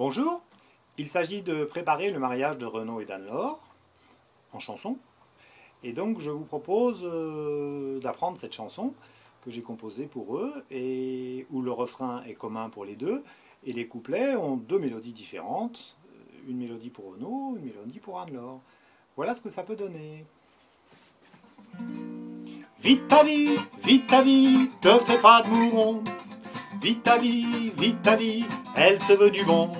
Bonjour, il s'agit de préparer le mariage de Renaud et d'Anne-Laure en chanson. Et donc je vous propose euh, d'apprendre cette chanson que j'ai composée pour eux et où le refrain est commun pour les deux et les couplets ont deux mélodies différentes, une mélodie pour Renaud, une mélodie pour Anne-Laure. Voilà ce que ça peut donner. Vite ta vie, vite ta te fais pas de mouron. Vite ta vie, vite ta vie, elle te veut du bon.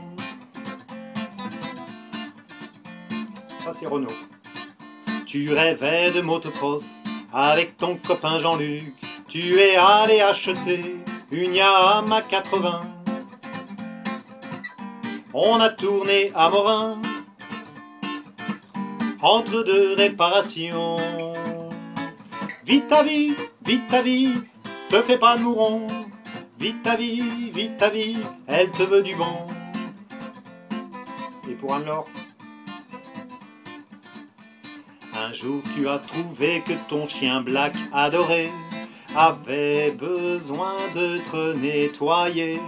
Ça c'est Renaud. Tu rêvais de motocross avec ton copain Jean-Luc. Tu es allé acheter une Yamaha 80. On a tourné à Morin entre deux réparations. Vite ta vie, vite ta vie, te fais pas mouron. Vite ta vie, vite ta vie, elle te veut du bon. Et pour Anne-Laure? Un jour tu as trouvé que ton chien Black adoré avait besoin d'être nettoyé.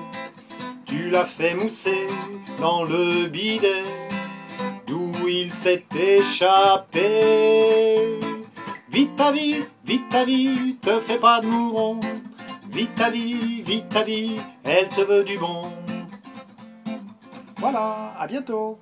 Tu l'as fait mousser dans le bidet d'où il s'est échappé. Vite ta vie, vite ta vie, te fais pas de mouron. Vite ta vie, vite ta vie, elle te veut du bon. Voilà, à bientôt